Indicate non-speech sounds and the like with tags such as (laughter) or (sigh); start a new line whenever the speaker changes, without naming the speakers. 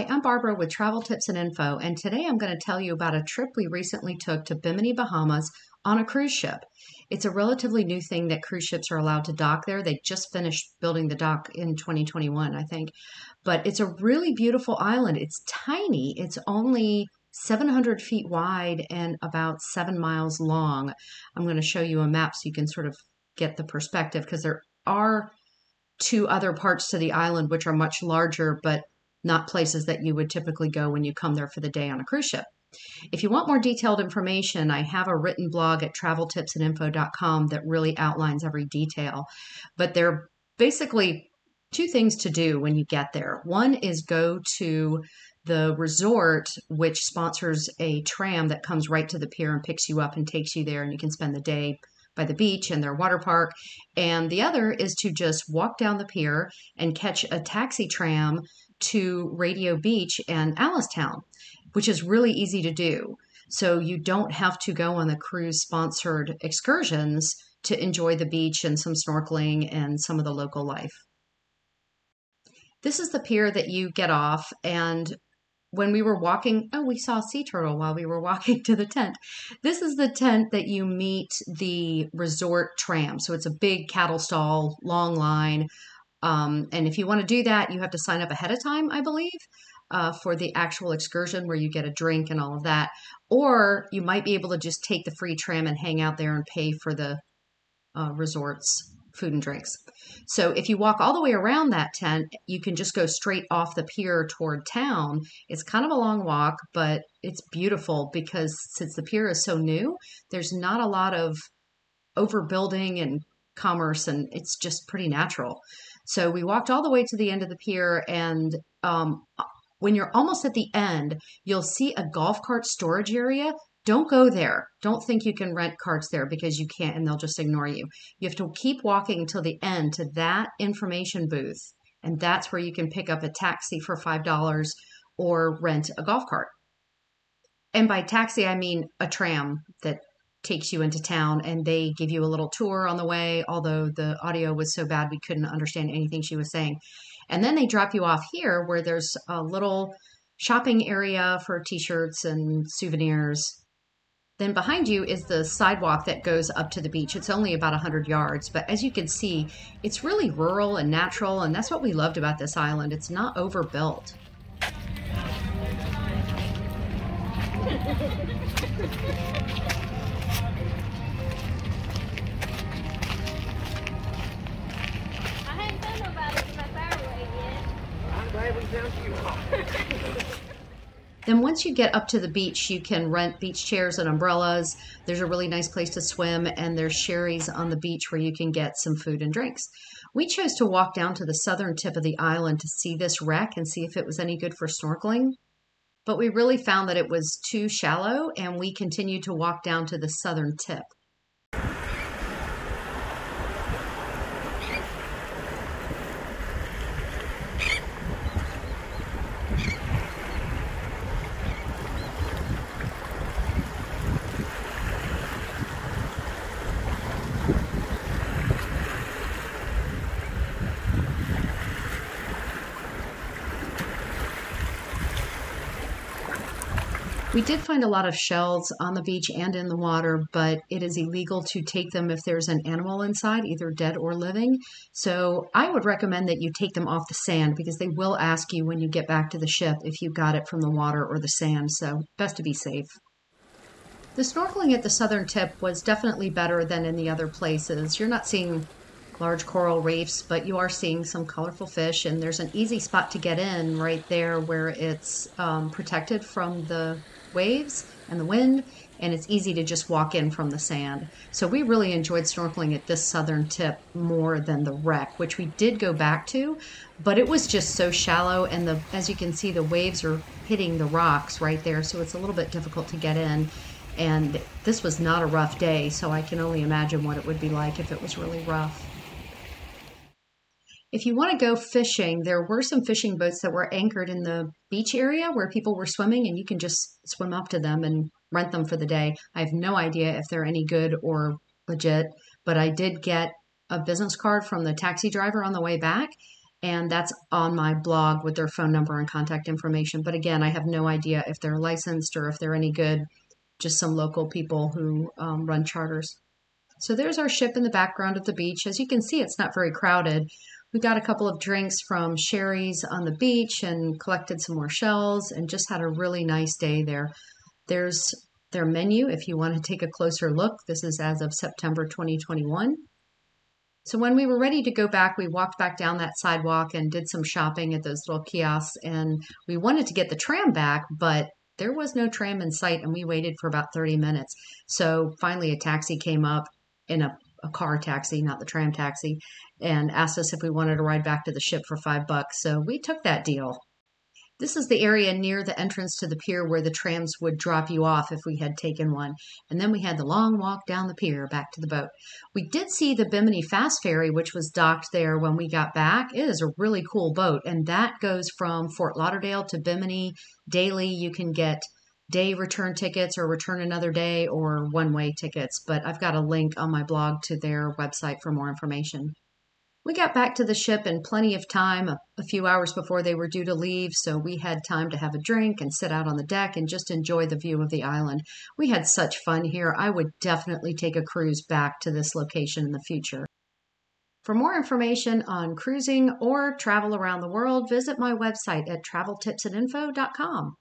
Hi, I'm Barbara with Travel Tips and Info, and today I'm going to tell you about a trip we recently took to Bimini, Bahamas on a cruise ship. It's a relatively new thing that cruise ships are allowed to dock there. They just finished building the dock in 2021, I think. But it's a really beautiful island. It's tiny, it's only 700 feet wide and about seven miles long. I'm going to show you a map so you can sort of get the perspective because there are two other parts to the island which are much larger, but not places that you would typically go when you come there for the day on a cruise ship. If you want more detailed information, I have a written blog at traveltipsandinfo.com that really outlines every detail. But there are basically two things to do when you get there. One is go to the resort, which sponsors a tram that comes right to the pier and picks you up and takes you there, and you can spend the day by the beach and their water park. And the other is to just walk down the pier and catch a taxi tram to Radio Beach and Alice Town, which is really easy to do. So you don't have to go on the cruise sponsored excursions to enjoy the beach and some snorkeling and some of the local life. This is the pier that you get off, and when we were walking, oh, we saw a sea turtle while we were (laughs) walking to the tent. This is the tent that you meet the resort tram. So it's a big cattle stall, long line. Um, and if you want to do that, you have to sign up ahead of time, I believe, uh, for the actual excursion where you get a drink and all of that. Or you might be able to just take the free tram and hang out there and pay for the uh, resort's food and drinks. So if you walk all the way around that tent, you can just go straight off the pier toward town. It's kind of a long walk, but it's beautiful because since the pier is so new, there's not a lot of overbuilding and commerce, and it's just pretty natural. So we walked all the way to the end of the pier, and um, when you're almost at the end, you'll see a golf cart storage area don't go there. Don't think you can rent carts there because you can't and they'll just ignore you. You have to keep walking until the end to that information booth. And that's where you can pick up a taxi for $5 or rent a golf cart. And by taxi, I mean a tram that takes you into town and they give you a little tour on the way, although the audio was so bad we couldn't understand anything she was saying. And then they drop you off here where there's a little shopping area for t shirts and souvenirs then behind you is the sidewalk that goes up to the beach. It's only about 100 yards, but as you can see, it's really rural and natural, and that's what we loved about this island. It's not overbuilt. (laughs) Then once you get up to the beach, you can rent beach chairs and umbrellas. There's a really nice place to swim, and there's sherry's on the beach where you can get some food and drinks. We chose to walk down to the southern tip of the island to see this wreck and see if it was any good for snorkeling. But we really found that it was too shallow, and we continued to walk down to the southern tip. We did find a lot of shells on the beach and in the water, but it is illegal to take them if there's an animal inside, either dead or living. So I would recommend that you take them off the sand because they will ask you when you get back to the ship if you got it from the water or the sand. So best to be safe. The snorkeling at the southern tip was definitely better than in the other places. You're not seeing large coral reefs, but you are seeing some colorful fish, and there's an easy spot to get in right there where it's um, protected from the waves and the wind, and it's easy to just walk in from the sand. So we really enjoyed snorkeling at this southern tip more than the wreck, which we did go back to, but it was just so shallow, and the as you can see, the waves are hitting the rocks right there, so it's a little bit difficult to get in. And this was not a rough day, so I can only imagine what it would be like if it was really rough. If you want to go fishing, there were some fishing boats that were anchored in the beach area where people were swimming, and you can just swim up to them and rent them for the day. I have no idea if they're any good or legit, but I did get a business card from the taxi driver on the way back, and that's on my blog with their phone number and contact information. But again, I have no idea if they're licensed or if they're any good, just some local people who um, run charters. So there's our ship in the background of the beach. As you can see, it's not very crowded. We got a couple of drinks from Sherry's on the beach and collected some more shells and just had a really nice day there. There's their menu if you want to take a closer look. This is as of September 2021. So when we were ready to go back, we walked back down that sidewalk and did some shopping at those little kiosks. And we wanted to get the tram back, but there was no tram in sight, and we waited for about 30 minutes. So finally, a taxi came up in a, a car taxi, not the tram taxi, and asked us if we wanted to ride back to the ship for five bucks. So we took that deal. This is the area near the entrance to the pier where the trams would drop you off if we had taken one. And then we had the long walk down the pier back to the boat. We did see the Bimini Fast Ferry, which was docked there when we got back. It is a really cool boat, and that goes from Fort Lauderdale to Bimini daily. You can get day return tickets or return another day or one way tickets, but I've got a link on my blog to their website for more information. We got back to the ship in plenty of time, a, few hours before they were due to leave, so we had time to have a drink and sit out on the deck and just enjoy the view of the island. We had such fun here. I would definitely take a cruise back to this location in the future. For more information on cruising or travel around the world, visit my website at traveltipsandinfo.com.